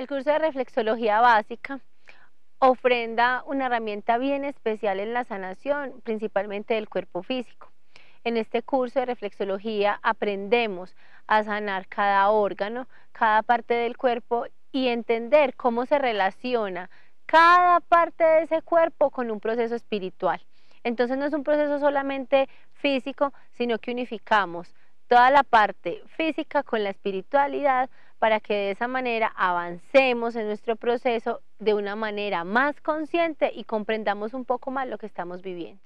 El curso de reflexología básica ofrenda una herramienta bien especial en la sanación, principalmente del cuerpo físico. En este curso de reflexología aprendemos a sanar cada órgano, cada parte del cuerpo y entender cómo se relaciona cada parte de ese cuerpo con un proceso espiritual. Entonces no es un proceso solamente físico, sino que unificamos toda la parte física con la espiritualidad para que de esa manera avancemos en nuestro proceso de una manera más consciente y comprendamos un poco más lo que estamos viviendo.